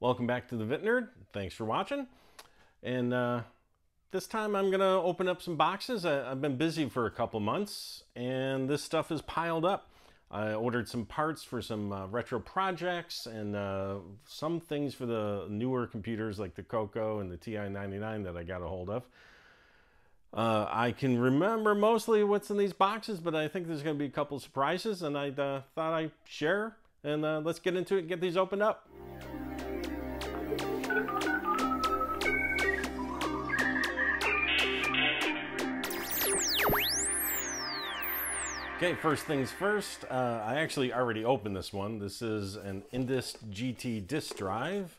Welcome back to the VintNerd. Thanks for watching. And uh, this time I'm going to open up some boxes. I, have been busy for a couple months and this stuff is piled up. I ordered some parts for some uh, retro projects and uh, some things for the newer computers like the Coco and the TI-99 that I got a hold of. Uh, I can remember mostly what's in these boxes, but I think there's going to be a couple surprises, and I uh, thought I'd share. And uh, let's get into it and get these opened up. Okay, first things first, uh, I actually already opened this one. This is an Indus GT disk drive.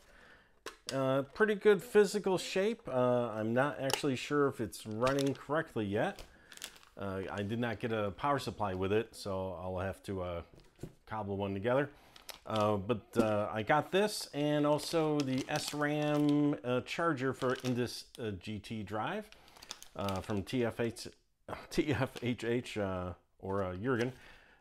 Uh, pretty good physical shape. Uh, I'm not actually sure if it's running correctly yet. Uh, I did not get a power supply with it, so I'll have to uh, cobble one together. Uh, but I got this and also the SRAM charger for Indus GT drive from TFH, TFHH or uh, Jurgen.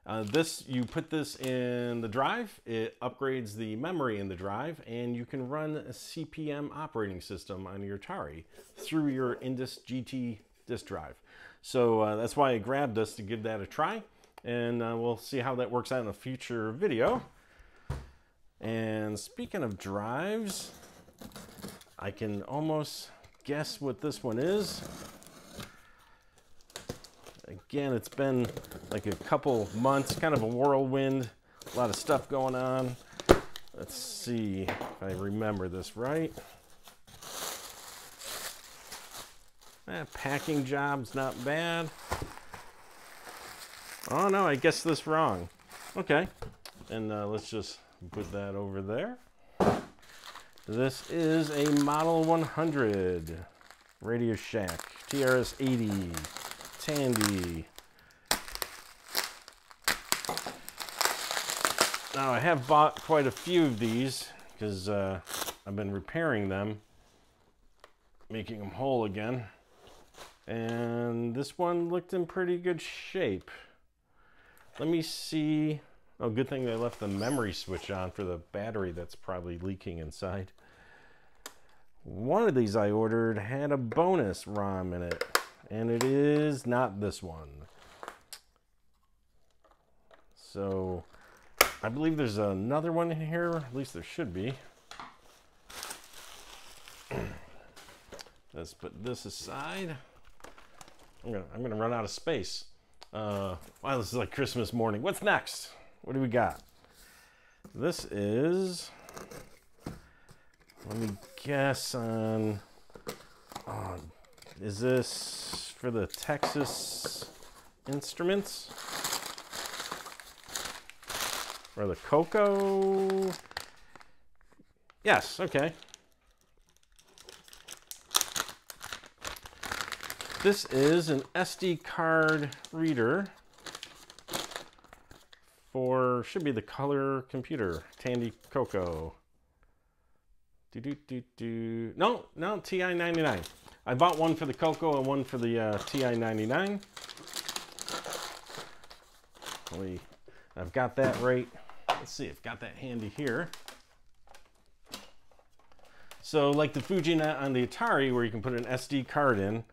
Uh, this, you put this in the drive, it upgrades the memory in the drive, and you can run a CP/M operating system on your Atari through your Indus GT disk drive. So uh, that's why I grabbed this to give that a try, and uh, we'll see how that works out in a future video. And speaking of drives, I can almost guess what this one is. Again, it's been like a couple months, kind of a whirlwind, a lot of stuff going on. Let's see if I remember this right. Eh, packing job's not bad. Oh no, I guess this wrong. Okay, and uh, let's just put that over there. This is a Model 100 Radio Shack TRS 80 Tandy. Now I have bought quite a few of these because uh, I've been repairing them, making them whole again. And this one looked in pretty good shape. Let me see. Oh, good thing they left the memory switch on for the battery that's probably leaking inside. One of these I ordered had a bonus ROM in it and it is not this one. So I believe there's another one in here, at least there should be. Let's put this aside. I'm gonna, I'm gonna run out of space. Uh, wow, this is like Christmas morning. What's next? What do we got? This is, let me guess on, oh, is this for the Texas Instruments? Or the Coco? Yes, okay. This is an SD card reader for, should be the color computer, Tandy Coco. Do, do, do, do. No, no, TI-99. I bought one for the Coco and one for the uh, TI-99. We, I've got that right. Let's see, I've got that handy here. So like the FujiNet on the Atari where you can put an SD card in,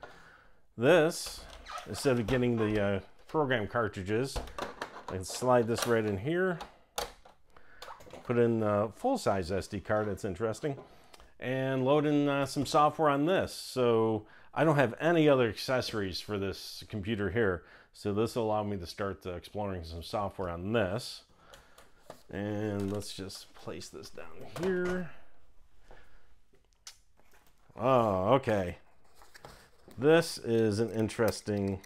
this, instead of getting the uh, program cartridges, Can slide this right in here, put in the full-size SD card, that's interesting and loading uh, some software on this. So I don't have any other accessories for this computer here. So this will allow me to start uh, exploring some software on this. And let's just place this down here. Oh, okay. This is an interesting,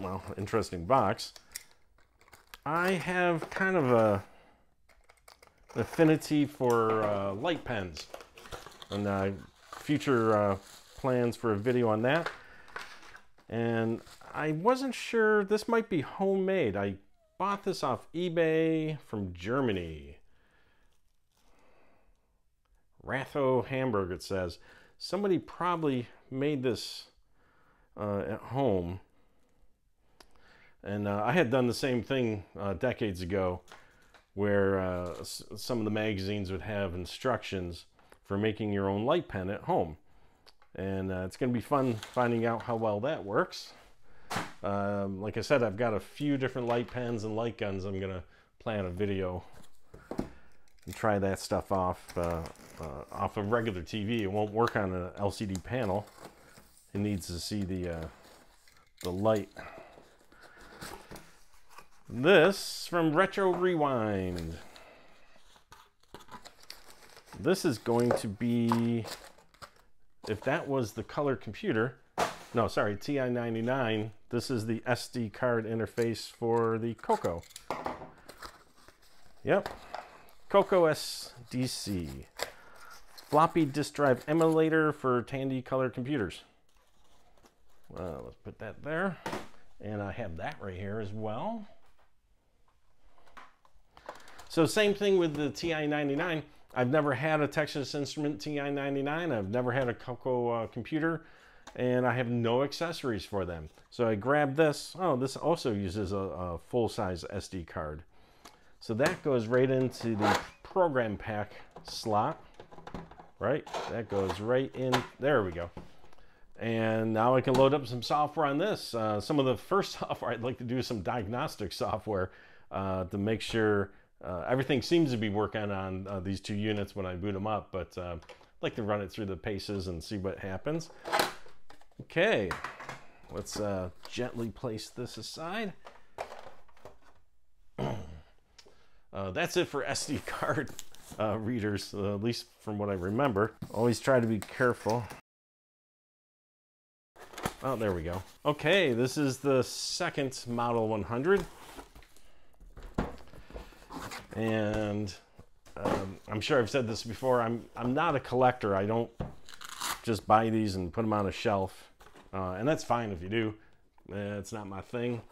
well, interesting box. I have kind of a affinity for uh, light pens and uh, future uh, plans for a video on that. And I wasn't sure, this might be homemade. I bought this off eBay from Germany. Ratho Hamburg, it says. Somebody probably made this uh, at home. And uh, I had done the same thing uh, decades ago where uh, some of the magazines would have instructions for making your own light pen at home. And uh, it's going to be fun finding out how well that works. Um, like I said, I've got a few different light pens and light guns. I'm going to plan a video and try that stuff off uh, uh, off of regular TV. It won't work on an LCD panel. It needs to see the the light. This from Retro Rewind. This is going to be, if that was the color computer, no, sorry, TI-99, this is the SD card interface for the Coco. Yep, Coco SDC. Floppy disk drive emulator for Tandy color computers. Well, let's put that there. And I have that right here as well. So same thing with the TI-99. I've never had a Texas Instrument TI-99. I've never had a Coco uh, computer and I have no accessories for them. So I grabbed this. Oh, this also uses a, a full-size SD card. So that goes right into the program pack slot, right? That goes right in. There we go. And now I can load up some software on this. Uh, some of the first software, I'd like to do some diagnostic software uh, to make sure uh, everything seems to be working on uh, these two units when I boot them up, but uh, I'd like to run it through the paces and see what happens. Okay, let's uh, gently place this aside. Uh, that's it for SD card uh, readers, at least from what I remember. Always try to be careful. Oh, there we go. Okay, this is the second Model 100 and um, I'm sure I've said this before. I'm I'm not a collector. I don't just buy these and put them on a shelf, uh, and that's fine if you do. Eh, it's not my thing.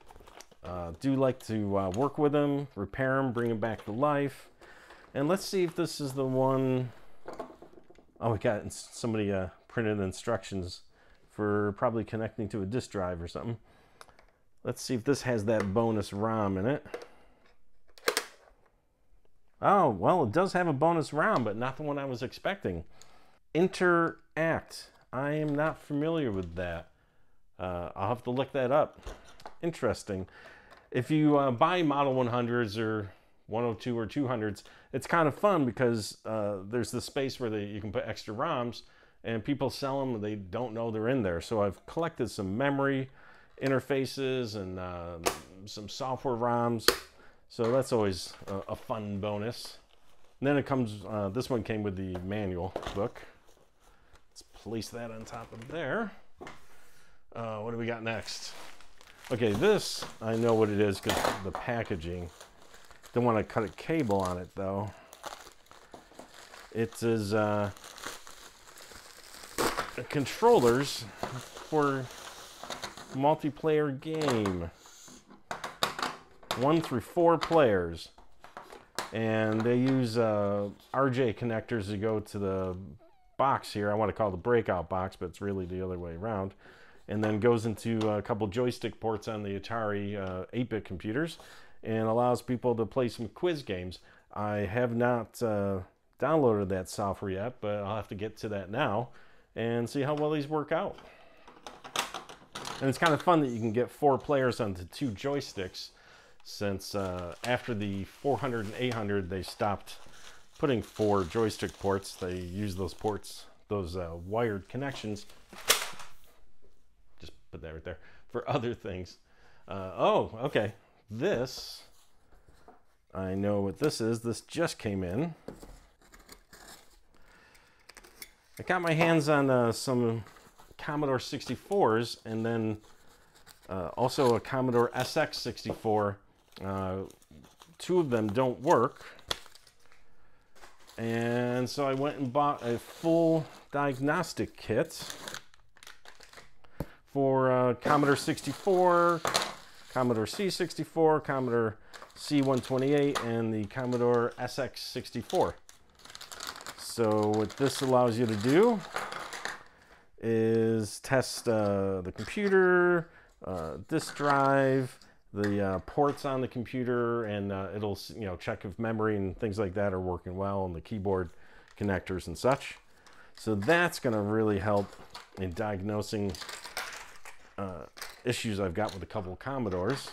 Uh, do like to uh, work with them, repair them, bring them back to life, and let's see if this is the one. Oh, we got somebody uh, printed instructions for probably connecting to a disk drive or something. Let's see if this has that bonus ROM in it. Oh, well, it does have a bonus ROM, but not the one I was expecting. Interact. I am not familiar with that. Uh, I'll have to look that up. Interesting. If you uh, buy Model 100s or 102 or 200s, it's kind of fun because uh, there's the space where they, you can put extra ROMs and people sell them and they don't know they're in there. So I've collected some memory interfaces and uh, some software ROMs so that's always a, a fun bonus. And then it comes, uh, this one came with the manual book. Let's place that on top of there. Uh, what do we got next? Okay, this, I know what it is because the packaging. Don't want to cut a cable on it though. It is uh, controllers for multiplayer game one through four players. And they use uh, RJ connectors to go to the box here. I want to call the breakout box, but it's really the other way around. And then goes into a couple joystick ports on the Atari 8-bit uh, computers and allows people to play some quiz games. I have not uh, downloaded that software yet, but I'll have to get to that now and see how well these work out. And it's kind of fun that you can get four players onto two joysticks since uh, after the 400 and 800 they stopped putting four joystick ports. They use those ports those uh, wired connections. Just put that right there. For other things. Uh, oh okay. This I know what this is. This just came in. I got my hands on uh, some Commodore 64s and then uh, also a Commodore SX64 uh, two of them don't work. And so I went and bought a full diagnostic kit for uh, Commodore 64, Commodore C64, Commodore C128, and the Commodore SX64. So what this allows you to do is test uh, the computer, uh, disk drive, the uh, ports on the computer and uh, it'll you know check if memory and things like that are working well and the keyboard connectors and such. So that's going to really help in diagnosing uh, issues I've got with a couple of Commodores.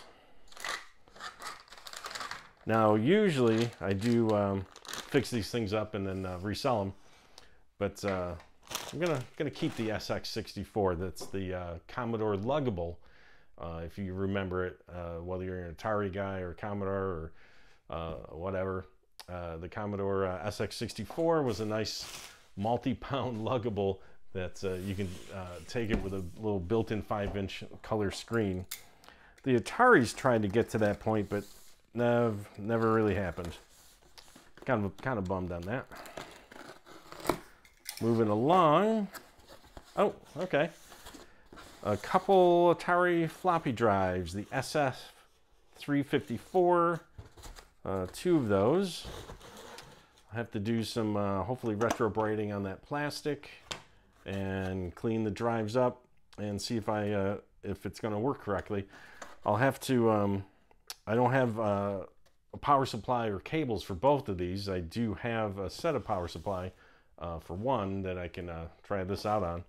Now, usually I do um, fix these things up and then uh, resell them, but uh, I'm gonna gonna keep the SX64. That's the uh, Commodore luggable. Uh, if you remember it, uh, whether you're an Atari guy or Commodore or uh, whatever, the Commodore SX64 was a nice multi-pound luggable that you can take it with a little built-in five-inch color screen. The Ataris tried to get to that point, but never, never really happened. Kind of, kind of bummed on that. Moving along. Oh, okay. A couple Atari floppy drives, the SF354, uh, two of those. I have to do some, uh, hopefully, retrobriting on that plastic and clean the drives up and see if I uh, if it's going to work correctly. I'll have to um, I don't have uh, a power supply or cables for both of these. I do have a set of power supply uh, for one that I can uh, try this out on.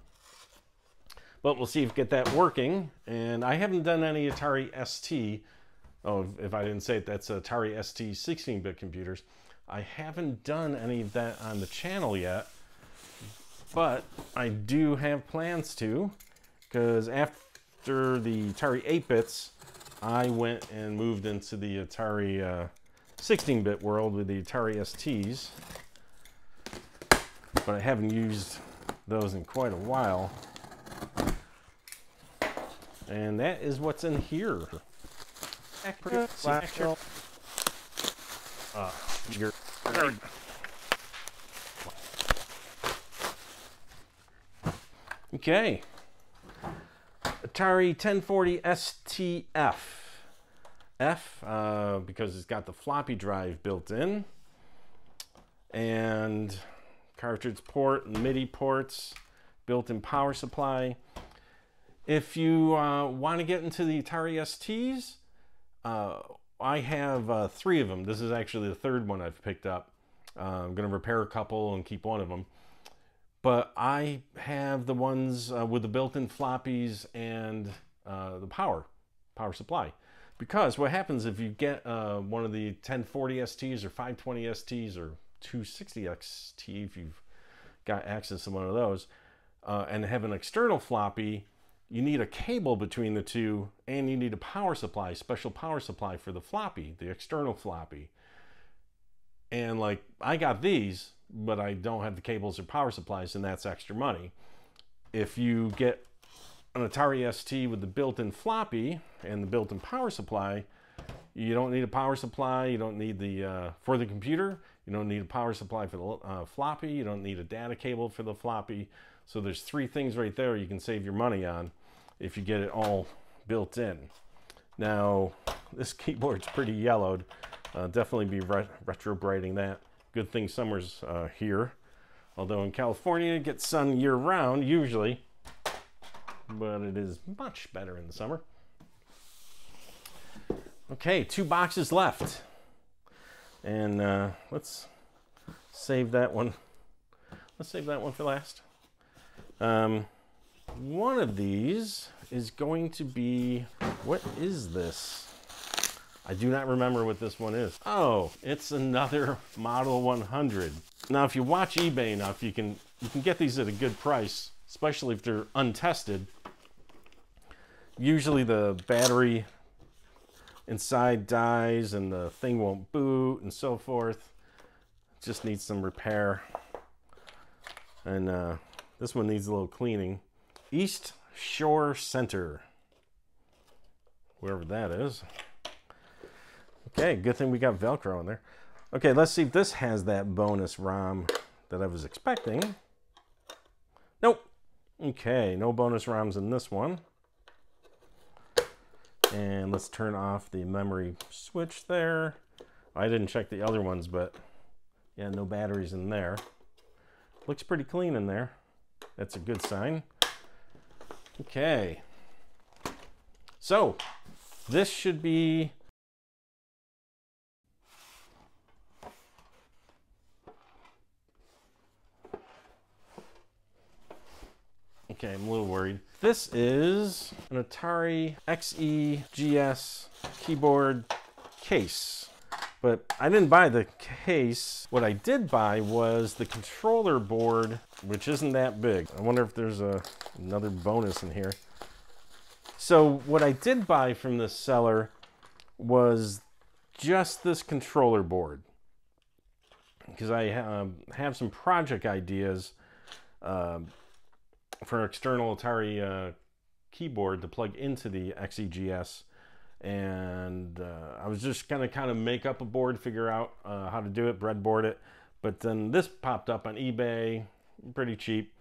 But we'll see if we get that working. And I haven't done any Atari ST. Oh, if I didn't say it, that's Atari ST 16-bit computers. I haven't done any of that on the channel yet, but I do have plans to, because after the Atari 8-bits, I went and moved into the Atari 16-bit uh, world with the Atari STs, but I haven't used those in quite a while. And that is what's in here. Uh, you're, okay. Atari 1040 STF. F, uh, because it's got the floppy drive built in. And cartridge port, MIDI ports, built-in power supply. If you uh, want to get into the Atari STs, uh, I have uh, three of them. This is actually the third one I've picked up. Uh, I'm going to repair a couple and keep one of them but I have the ones uh, with the built-in floppies and uh, the power, power supply. Because what happens if you get one of the 1040 STs or 520 STs or 260 ST, if you've got access to one of those, uh, and have an external floppy, you need a cable between the two and you need a power supply, special power supply for the floppy, the external floppy. And like I got these, but I don't have the cables or power supplies, and that's extra money. If you get an Atari ST with the built-in floppy and the built-in power supply, you don't need a power supply. You don't need the uh, for the computer. You don't need a power supply for the uh, floppy. You don't need a data cable for the floppy. So there's three things right there you can save your money on if you get it all built in. Now this keyboard's pretty yellowed. Uh, definitely be re retrobriting that. Good thing summer's uh, here. Although in California it gets sun year round usually, but it is much better in the summer. Okay, two boxes left. And uh, let's save that one. Let's save that one for last. Um, one of these is going to be, what is this? I do not remember what this one is. Oh, it's another Model 100. Now, if you watch eBay enough, you can you can get these at a good price, especially if they're untested. Usually the battery inside dies and the thing won't boot and so forth. Just needs some repair. And uh, this one needs a little cleaning. East Shore Center, wherever that is. Okay, good thing we got Velcro in there. Okay, let's see if this has that bonus ROM that I was expecting. Nope. Okay, no bonus ROMs in this one. And let's turn off the memory switch there. I didn't check the other ones, but yeah, no batteries in there. Looks pretty clean in there. That's a good sign. Okay. So, This should be Okay, I'm a little worried. This is an Atari XEGS keyboard case. But I didn't buy the case. What I did buy was the controller board, which isn't that big. I wonder if there's a, another bonus in here. So what I did buy from this seller was just this controller board. Because I um, have some project ideas um, for an external Atari uh, keyboard to plug into the XEGS and uh, I was just gonna kind of make up a board, figure out uh, how to do it, breadboard it. But then this popped up on eBay, pretty cheap.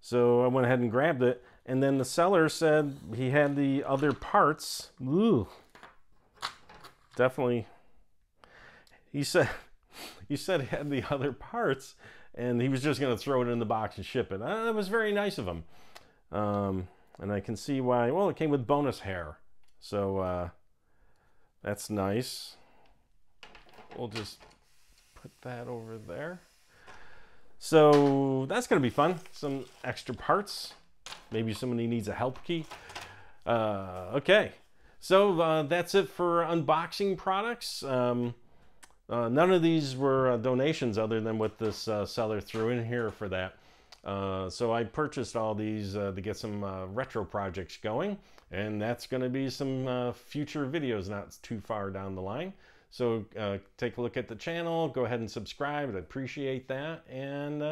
So I went ahead and grabbed it. And then the seller said he had the other parts. Ooh, definitely. He said he said he had the other parts, and he was just gonna throw it in the box and ship it. Uh, that was very nice of him. Um, and I can see why. Well, it came with bonus hair, so. That's nice. We'll just put that over there. So that's going to be fun. Some extra parts. Maybe somebody needs a help key. Uh, okay. So uh, that's it for unboxing products. Um, uh, none of these were uh, donations other than what this uh, seller threw in here for that. Uh, so I purchased all these uh, to get some uh, retro projects going, and that's going to be some uh, future videos not too far down the line. So uh, take a look at the channel, go ahead and subscribe. I'd appreciate that, and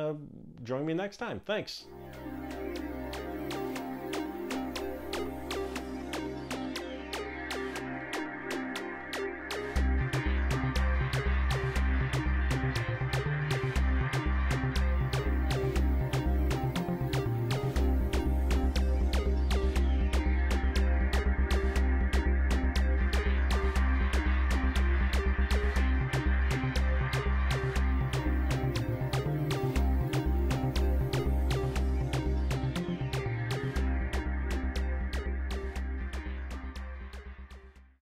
join me next time. Thanks.